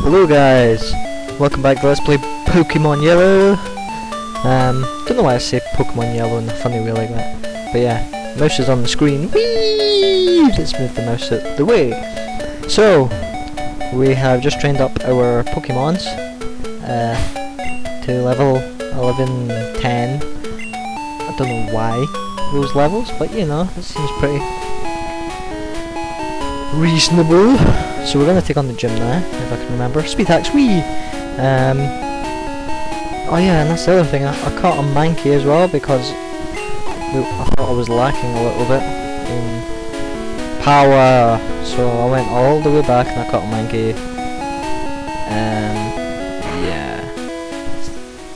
Hello guys, welcome back to Let's Play Pokemon Yellow. Um, don't know why I say Pokemon Yellow in a funny way like that, but yeah, mouse is on the screen. Whee! Let's move the mouse out the way. So, we have just trained up our Pokemons uh, to level 11, 10. I don't know why those levels, but you know, it seems pretty reasonable. So we're going to take on the gym now, if I can remember. Speed hacks, wee! Um, oh yeah, and that's the other thing, I, I caught a Mankey as well because I thought I was lacking a little bit in power. So I went all the way back and I caught a Mankey. Um, yeah.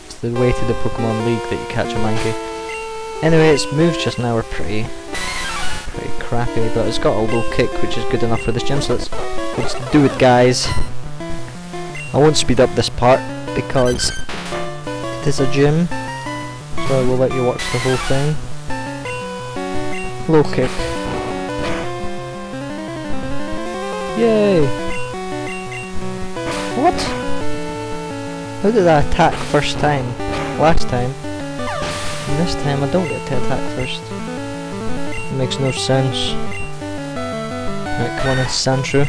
It's, the way to the Pokemon League that you catch a Mankey. Anyway, its moves just now are pretty crappy, but it's got a low kick, which is good enough for this gym, so let's, let's do it, guys. I won't speed up this part, because it is a gym, so I will let you watch the whole thing. Low kick. Yay! What? How did I attack first time? Last time? And this time I don't get to attack first. Makes no sense. Right, come on in, Sandshrew.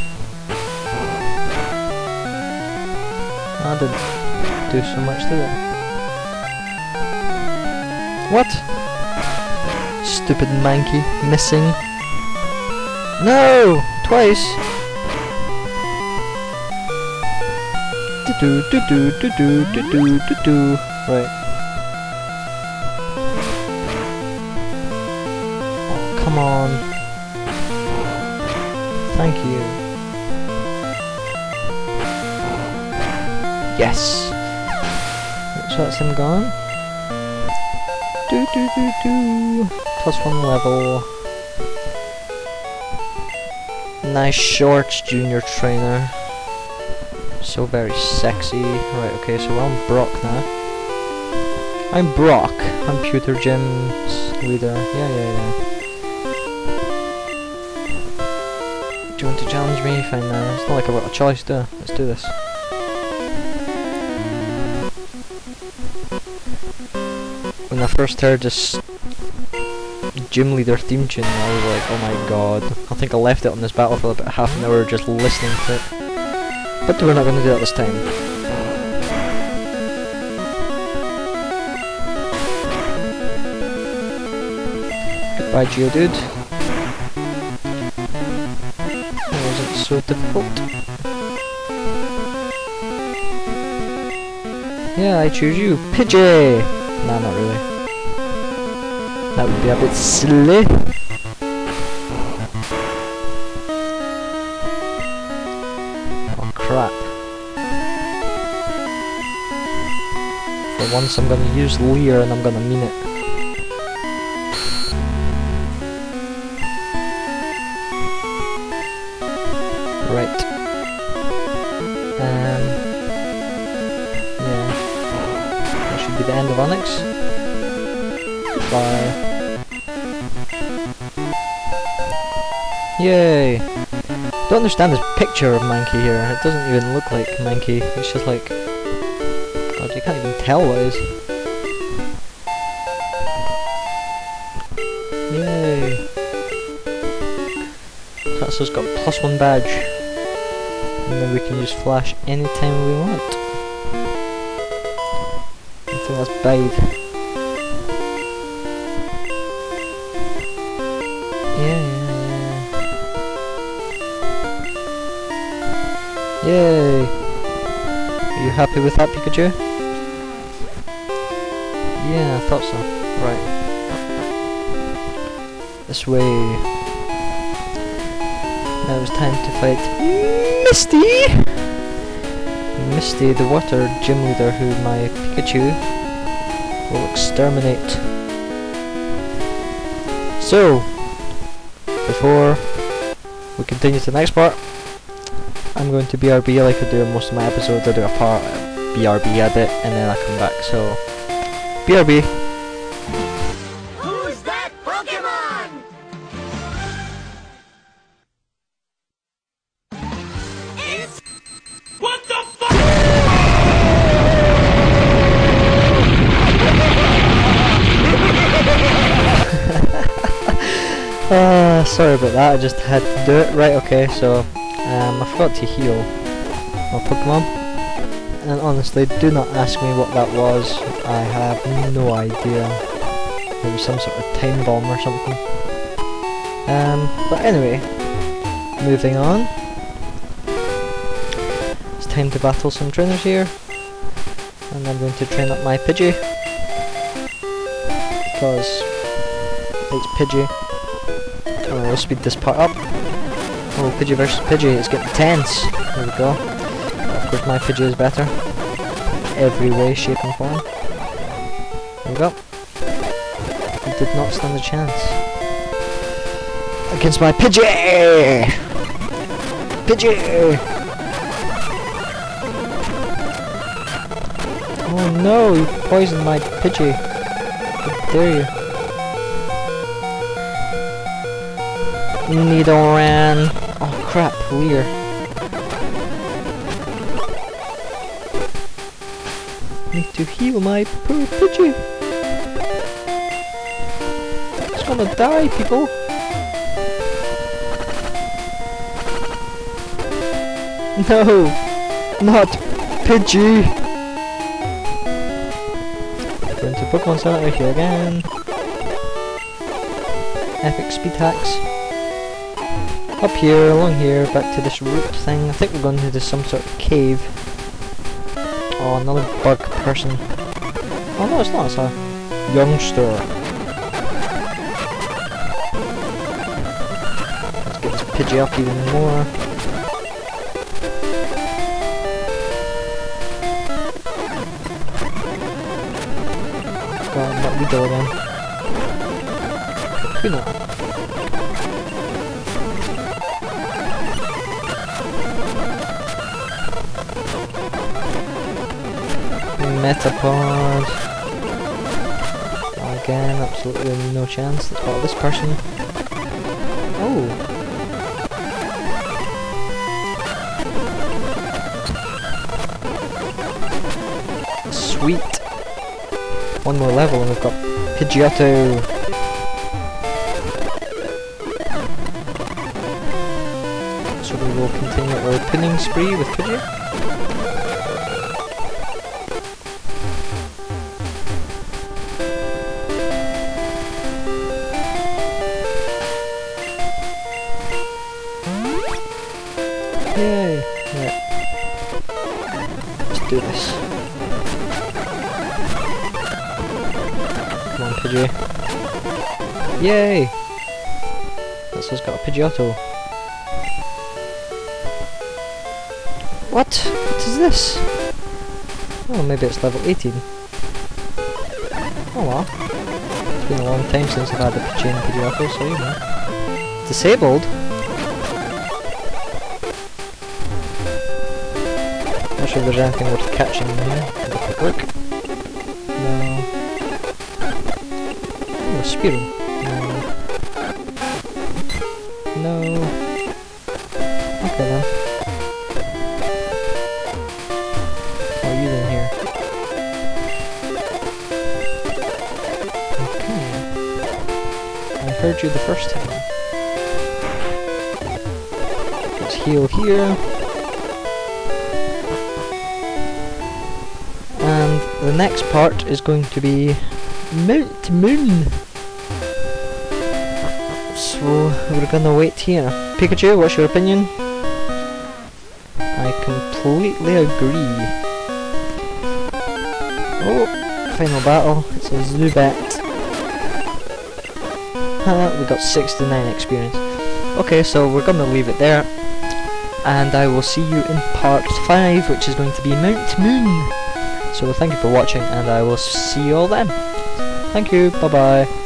I didn't do so much, did it? What? Stupid Mankey, missing. No! Twice! Do do do do do do do do do. Right. Come on. Thank you. Yes. So that's him gone. Do do do do. Plus one level. Nice shorts, junior trainer. So very sexy. Right, okay, so I'm Brock now. I'm Brock. I'm Pewter Gym's leader. Yeah, yeah, yeah. Challenge me? Fine now. It's not like I've got a choice, do Let's do this. When I first heard this gym leader theme tune, I was like, oh my god. I think I left it on this battle for about half an hour just listening to it. But we're not going to do that this time. Goodbye, Geodude. So difficult. Yeah, I choose you, Pidgey! Nah, not really. That would be a bit silly. Oh crap. For once I'm gonna use Leer and I'm gonna mean it. Goodbye. Yay! Don't understand this picture of Mankey here. It doesn't even look like Mankey. It's just like... God, you can't even tell what it is. Yay! That's just got plus one badge. And then we can use Flash anytime we want. I think that's Bathe. Yay! Are you happy with that, Pikachu? Yeah, I thought so. Right. This way. Now it's time to fight Misty! Misty, the water gym leader who my Pikachu will exterminate. So, before we continue to the next part, I'm going to BRB like I do in most of my episodes. I do a part BRB edit and then I come back. So BRB. Who's that Pokemon? It's what the fuck? Ah, sorry about that, I just had to do it. Right, okay, so um, I forgot to heal my Pokemon. And honestly, do not ask me what that was. I have no idea. It was some sort of time bomb or something. Um, but anyway, moving on. It's time to battle some trainers here. And I'm going to train up my Pidgey. Because it's Pidgey. We'll speed this part up. Oh, Pidgey versus Pidgey, it's getting tense. There we go. Of course my Pidgey is better. Every way, shape and form. There we go. He did not stand a chance. Against my Pidgey! Pidgey! Oh no, you poisoned my Pidgey. How dare you. Nidoran. Oh crap, Leer. Need to heal my poor Pidgey. It's gonna die, people. No, not Pidgey. Going to Pokemon Center here again. Epic speed hacks. Up here, along here, back to this route thing. I think we're going into some sort of cave. Oh, another bug person. Oh no, it's not, it's a youngster. Let's get this Pidgey up even more. God, let me go again. You know. Metapod. Again, absolutely no chance. Follow this person. Oh. Sweet. One more level and we've got Pidgeotto. So we will continue our pinning spree with Pidgey. Do this. Come on, Pidgey. Yay! This has got a Pidgeotto. What? What is this? Oh, maybe it's level 18. Oh well. It's been a long time since I've had a Pidgey and Pidgeotto, so you know. Disabled? Not sure if there's anything worth catching in here. Quick look. No. Oh, a Spearow. No. No. Okay then. What are you doing here? Okay. I heard you the first time. Let's heal here. The next part is going to be Mount Moon. So we're gonna wait here. Pikachu, what's your opinion? I completely agree. Oh, final battle. It's a Zubat. We got 69 experience. Okay, so we're gonna leave it there. And I will see you in part 5, which is going to be Mount Moon. So thank you for watching, and I will see you all then. Thank you, bye bye.